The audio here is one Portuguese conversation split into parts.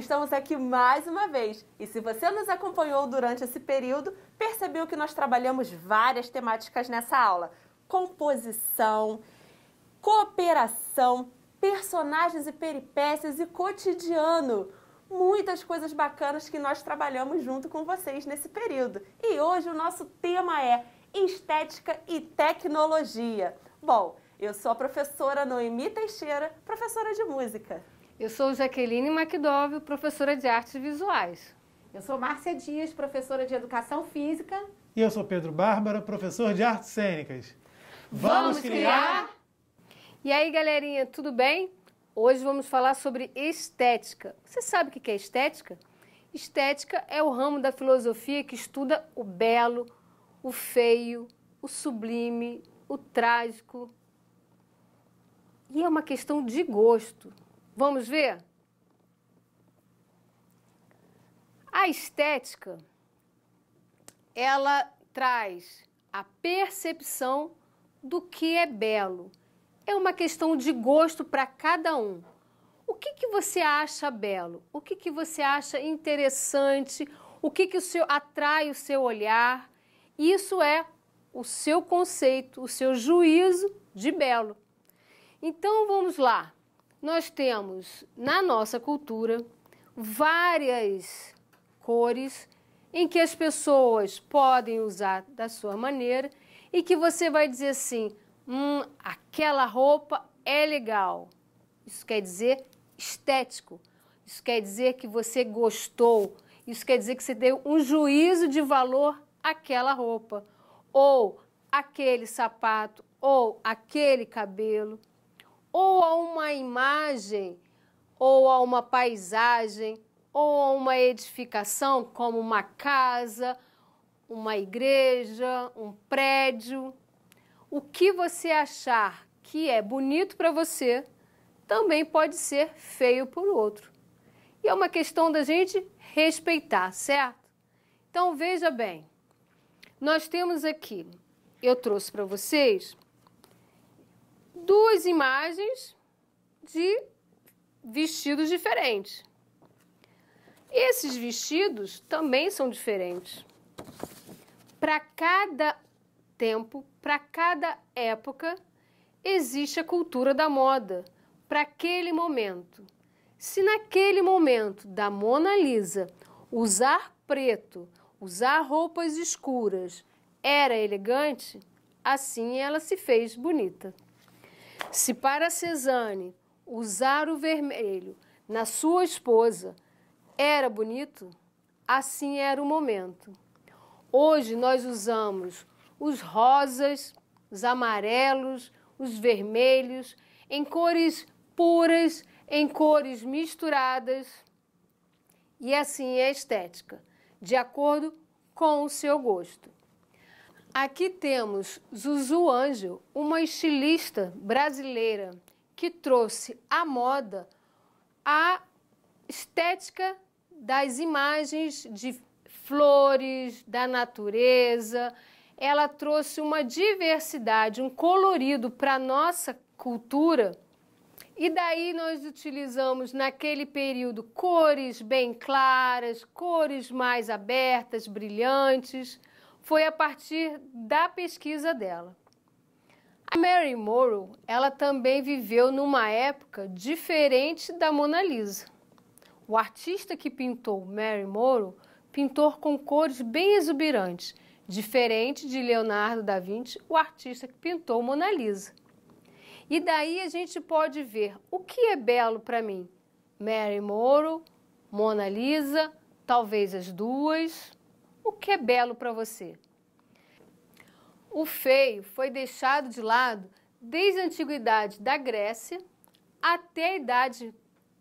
Estamos aqui mais uma vez e se você nos acompanhou durante esse período, percebeu que nós trabalhamos várias temáticas nessa aula: composição, cooperação, personagens e peripécias e cotidiano. Muitas coisas bacanas que nós trabalhamos junto com vocês nesse período. E hoje o nosso tema é estética e tecnologia. Bom, eu sou a professora Noemi Teixeira, professora de música. Eu sou Jaqueline McDowell, professora de artes visuais. Eu sou Márcia Dias, professora de educação física. E eu sou Pedro Bárbara, professor de artes cênicas. Vamos criar? E aí, galerinha, tudo bem? Hoje vamos falar sobre estética. Você sabe o que é estética? Estética é o ramo da filosofia que estuda o belo, o feio, o sublime, o trágico, e é uma questão de gosto. Vamos ver? A estética, ela traz a percepção do que é belo. É uma questão de gosto para cada um. O que, que você acha belo? O que, que você acha interessante? O que, que o seu, atrai o seu olhar? Isso é o seu conceito, o seu juízo de belo. Então vamos lá. Nós temos na nossa cultura várias cores em que as pessoas podem usar da sua maneira e que você vai dizer assim: hum, aquela roupa é legal. Isso quer dizer estético. Isso quer dizer que você gostou. Isso quer dizer que você deu um juízo de valor àquela roupa, ou aquele sapato, ou aquele cabelo ou a uma imagem, ou a uma paisagem, ou a uma edificação, como uma casa, uma igreja, um prédio. O que você achar que é bonito para você também pode ser feio por outro. E é uma questão da gente respeitar, certo? Então veja bem, nós temos aqui, eu trouxe para vocês duas imagens de vestidos diferentes. Esses vestidos também são diferentes. Para cada tempo, para cada época, existe a cultura da moda para aquele momento. Se naquele momento da Mona Lisa usar preto, usar roupas escuras era elegante, assim ela se fez bonita. Se para Cezanne usar o vermelho na sua esposa era bonito, assim era o momento. Hoje nós usamos os rosas, os amarelos, os vermelhos, em cores puras, em cores misturadas. E assim é a estética, de acordo com o seu gosto. Aqui temos Zuzu Angel, uma estilista brasileira que trouxe à moda a estética das imagens de flores, da natureza. Ela trouxe uma diversidade, um colorido para a nossa cultura. E daí nós utilizamos naquele período cores bem claras, cores mais abertas, brilhantes foi a partir da pesquisa dela. A Mary Morrow, ela também viveu numa época diferente da Mona Lisa. O artista que pintou Mary Morrow pintou com cores bem exuberantes, diferente de Leonardo da Vinci, o artista que pintou Mona Lisa. E daí a gente pode ver o que é belo para mim. Mary Morrow, Mona Lisa, talvez as duas, o que é belo para você? O feio foi deixado de lado desde a antiguidade da Grécia até a idade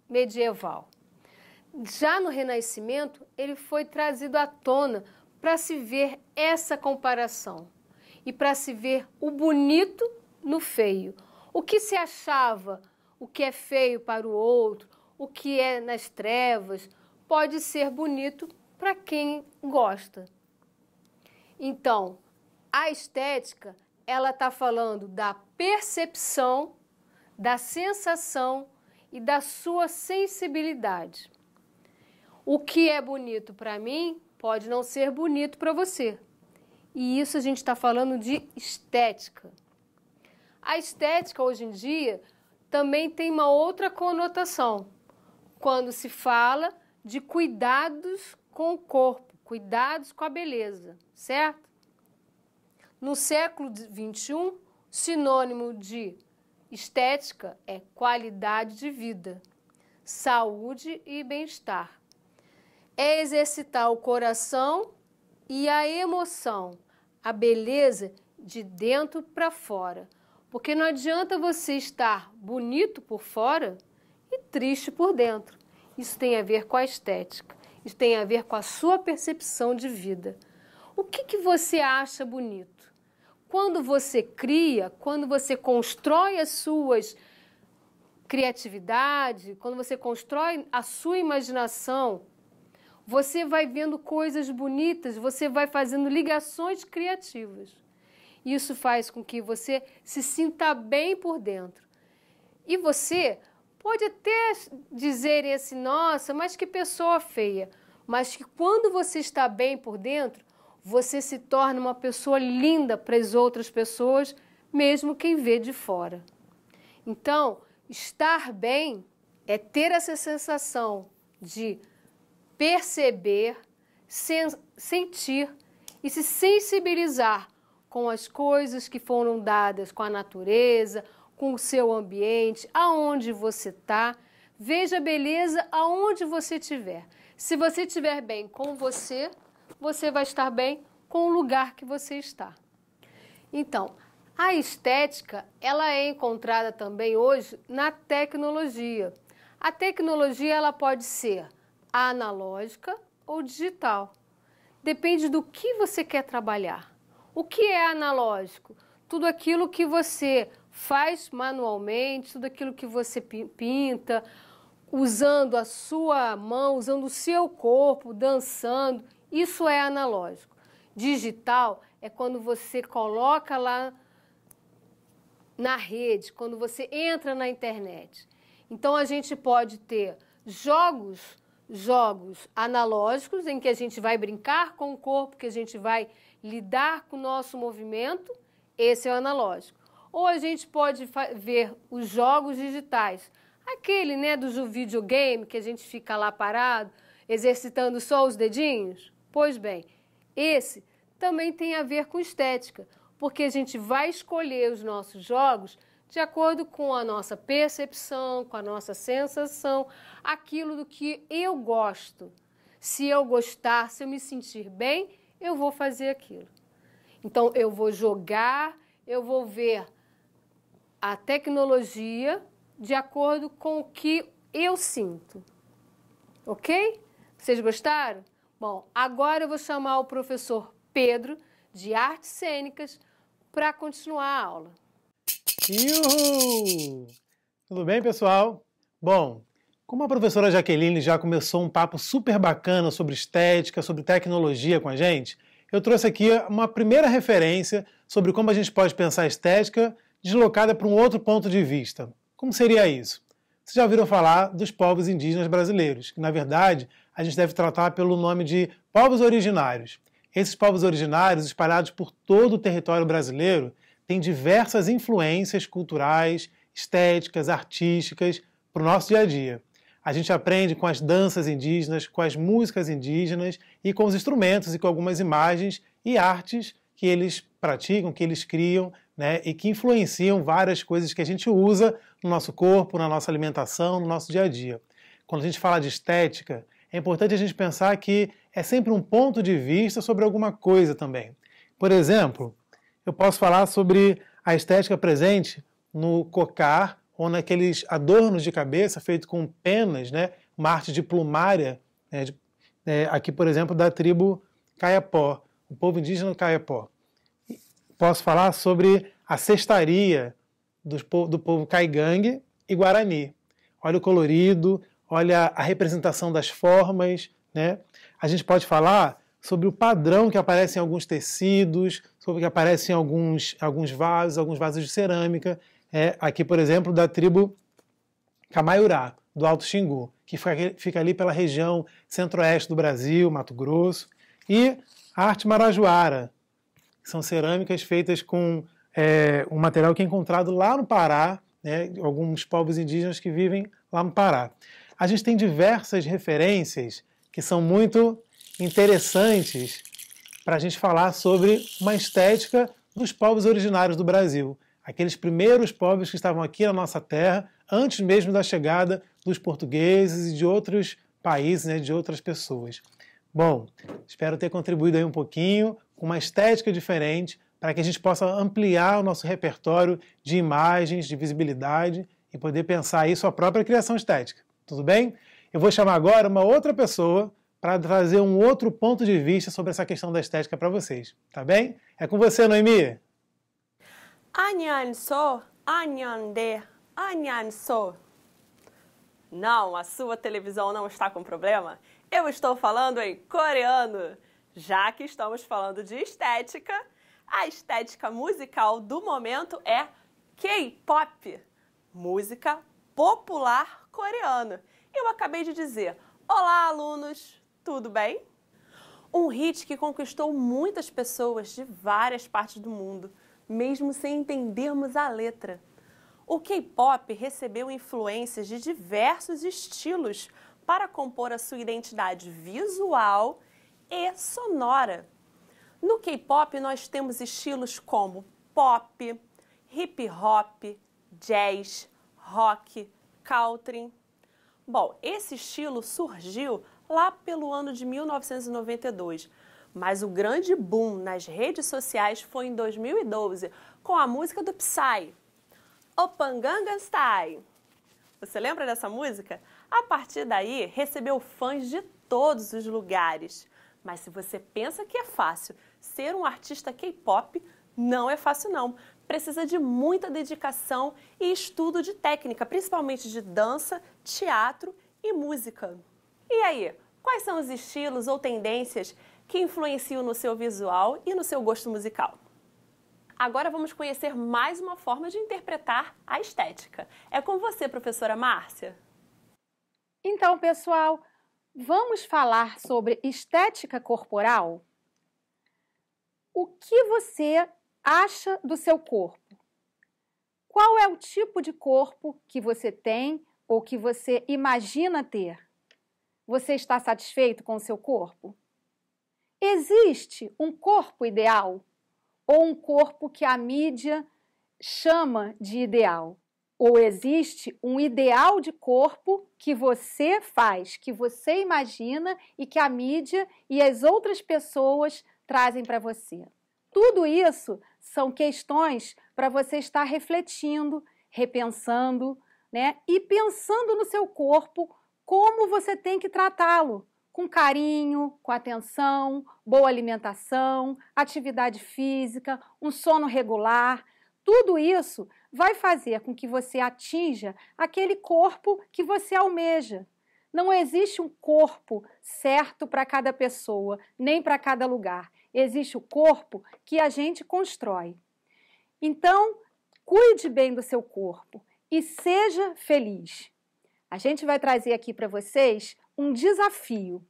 medieval. Já no Renascimento, ele foi trazido à tona para se ver essa comparação e para se ver o bonito no feio. O que se achava o que é feio para o outro, o que é nas trevas, pode ser bonito para quem gosta. Então, a estética, ela está falando da percepção, da sensação e da sua sensibilidade. O que é bonito para mim pode não ser bonito para você. E isso a gente está falando de estética. A estética hoje em dia também tem uma outra conotação quando se fala de cuidados com o corpo, cuidados com a beleza, certo? No século XXI, sinônimo de estética é qualidade de vida, saúde e bem-estar. É exercitar o coração e a emoção, a beleza de dentro para fora. Porque não adianta você estar bonito por fora e triste por dentro. Isso tem a ver com a estética. Isso tem a ver com a sua percepção de vida. O que, que você acha bonito? Quando você cria, quando você constrói as suas criatividade, quando você constrói a sua imaginação, você vai vendo coisas bonitas, você vai fazendo ligações criativas. Isso faz com que você se sinta bem por dentro. E você pode até dizer esse, nossa, mas que pessoa feia. Mas que quando você está bem por dentro, você se torna uma pessoa linda para as outras pessoas, mesmo quem vê de fora. Então, estar bem é ter essa sensação de perceber, sen sentir e se sensibilizar com as coisas que foram dadas com a natureza, com o seu ambiente, aonde você está. Veja a beleza aonde você estiver. Se você estiver bem com você, você vai estar bem com o lugar que você está. Então, a estética, ela é encontrada também hoje na tecnologia. A tecnologia ela pode ser analógica ou digital. Depende do que você quer trabalhar. O que é analógico? Tudo aquilo que você faz manualmente, tudo aquilo que você pinta, usando a sua mão, usando o seu corpo, dançando, isso é analógico. Digital é quando você coloca lá na rede, quando você entra na internet. Então a gente pode ter jogos jogos analógicos, em que a gente vai brincar com o corpo, que a gente vai lidar com o nosso movimento, esse é o analógico. Ou a gente pode ver os jogos digitais, aquele né, do videogame que a gente fica lá parado, exercitando só os dedinhos. Pois bem, esse também tem a ver com estética, porque a gente vai escolher os nossos jogos de acordo com a nossa percepção, com a nossa sensação, aquilo do que eu gosto. Se eu gostar, se eu me sentir bem, eu vou fazer aquilo. Então, eu vou jogar, eu vou ver a tecnologia de acordo com o que eu sinto. Ok? Vocês gostaram? Bom, agora eu vou chamar o professor Pedro, de Artes Cênicas, para continuar a aula. Uhul! Tudo bem, pessoal? Bom, como a professora Jaqueline já começou um papo super bacana sobre estética, sobre tecnologia com a gente, eu trouxe aqui uma primeira referência sobre como a gente pode pensar estética deslocada para um outro ponto de vista. Como seria isso? Vocês já ouviram falar dos povos indígenas brasileiros, que na verdade a gente deve tratar pelo nome de povos originários. Esses povos originários, espalhados por todo o território brasileiro, tem diversas influências culturais, estéticas, artísticas para o nosso dia a dia. A gente aprende com as danças indígenas, com as músicas indígenas e com os instrumentos e com algumas imagens e artes que eles praticam, que eles criam, né, e que influenciam várias coisas que a gente usa no nosso corpo, na nossa alimentação, no nosso dia a dia. Quando a gente fala de estética, é importante a gente pensar que é sempre um ponto de vista sobre alguma coisa também. Por exemplo, eu posso falar sobre a estética presente no cocar ou naqueles adornos de cabeça feitos com penas, né? uma arte de plumária, né? de, é, aqui, por exemplo, da tribo Caiapó, o povo indígena Caiapó. Posso falar sobre a cestaria do, do povo Caigangue e Guarani. Olha o colorido, olha a representação das formas. Né? A gente pode falar sobre o padrão que aparece em alguns tecidos, sobre que aparece em alguns, alguns vasos, alguns vasos de cerâmica. É, aqui, por exemplo, da tribo Camaiurá, do Alto Xingu, que fica ali pela região centro-oeste do Brasil, Mato Grosso, e a arte marajoara, são cerâmicas feitas com é, um material que é encontrado lá no Pará, né, alguns povos indígenas que vivem lá no Pará. A gente tem diversas referências que são muito interessantes para a gente falar sobre uma estética dos povos originários do Brasil, aqueles primeiros povos que estavam aqui na nossa terra antes mesmo da chegada dos portugueses e de outros países, né, de outras pessoas. Bom, espero ter contribuído aí um pouquinho com uma estética diferente para que a gente possa ampliar o nosso repertório de imagens, de visibilidade e poder pensar aí sua própria criação estética. Tudo bem? Eu vou chamar agora uma outra pessoa para trazer um outro ponto de vista sobre essa questão da estética para vocês. Tá bem? É com você, Noemi. Anyan so, anyan de, anyan so. Não, a sua televisão não está com problema? Eu estou falando em coreano. Já que estamos falando de estética, a estética musical do momento é K-pop, música popular coreana. Eu acabei de dizer: Olá, alunos, tudo bem? Um hit que conquistou muitas pessoas de várias partes do mundo, mesmo sem entendermos a letra. O K-pop recebeu influências de diversos estilos para compor a sua identidade visual e sonora. No K-pop nós temos estilos como pop, hip hop, jazz, rock, country. Bom, esse estilo surgiu lá pelo ano de 1992, mas o grande boom nas redes sociais foi em 2012 com a música do Psy, Open Gangnam Style. Você lembra dessa música? A partir daí, recebeu fãs de todos os lugares. Mas se você pensa que é fácil ser um artista K-pop, não é fácil não. Precisa de muita dedicação e estudo de técnica, principalmente de dança, teatro e música. E aí, quais são os estilos ou tendências que influenciam no seu visual e no seu gosto musical? Agora vamos conhecer mais uma forma de interpretar a estética. É com você, professora Márcia. Então, pessoal, vamos falar sobre estética corporal? O que você acha do seu corpo? Qual é o tipo de corpo que você tem ou que você imagina ter? Você está satisfeito com o seu corpo? Existe um corpo ideal? ou um corpo que a mídia chama de ideal? Ou existe um ideal de corpo que você faz, que você imagina e que a mídia e as outras pessoas trazem para você? Tudo isso são questões para você estar refletindo, repensando, né? E pensando no seu corpo como você tem que tratá-lo, com carinho, com atenção, boa alimentação, atividade física, um sono regular. Tudo isso vai fazer com que você atinja aquele corpo que você almeja. Não existe um corpo certo para cada pessoa, nem para cada lugar. Existe o corpo que a gente constrói. Então, cuide bem do seu corpo e seja feliz. A gente vai trazer aqui para vocês um desafio.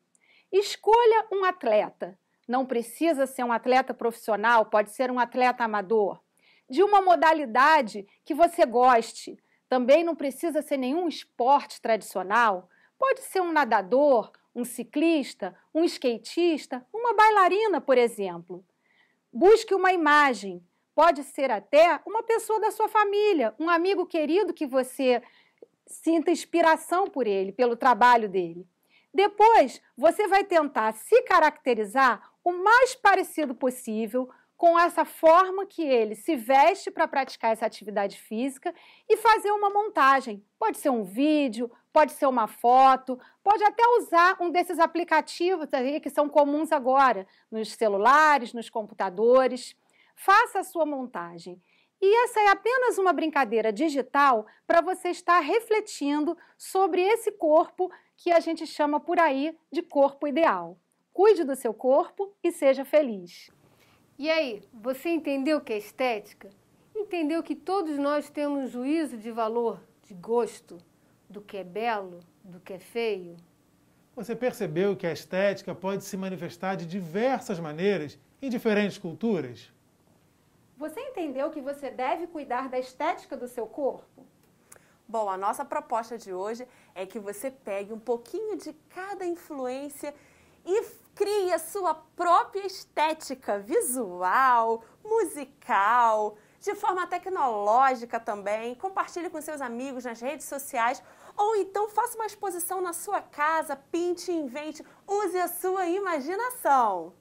Escolha um atleta. Não precisa ser um atleta profissional, pode ser um atleta amador. De uma modalidade que você goste. Também não precisa ser nenhum esporte tradicional. Pode ser um nadador, um ciclista, um skatista, uma bailarina, por exemplo. Busque uma imagem. Pode ser até uma pessoa da sua família, um amigo querido que você sinta inspiração por ele, pelo trabalho dele. Depois, você vai tentar se caracterizar o mais parecido possível com essa forma que ele se veste para praticar essa atividade física e fazer uma montagem. Pode ser um vídeo, pode ser uma foto, pode até usar um desses aplicativos aí que são comuns agora nos celulares, nos computadores. Faça a sua montagem. E essa é apenas uma brincadeira digital para você estar refletindo sobre esse corpo que a gente chama por aí de corpo ideal. Cuide do seu corpo e seja feliz. E aí, você entendeu o que é estética? Entendeu que todos nós temos juízo de valor, de gosto? do que é belo, do que é feio? Você percebeu que a estética pode se manifestar de diversas maneiras em diferentes culturas? Você entendeu que você deve cuidar da estética do seu corpo? Bom, a nossa proposta de hoje é que você pegue um pouquinho de cada influência e crie a sua própria estética visual, musical, de forma tecnológica também. Compartilhe com seus amigos nas redes sociais ou então faça uma exposição na sua casa, pinte, invente, use a sua imaginação.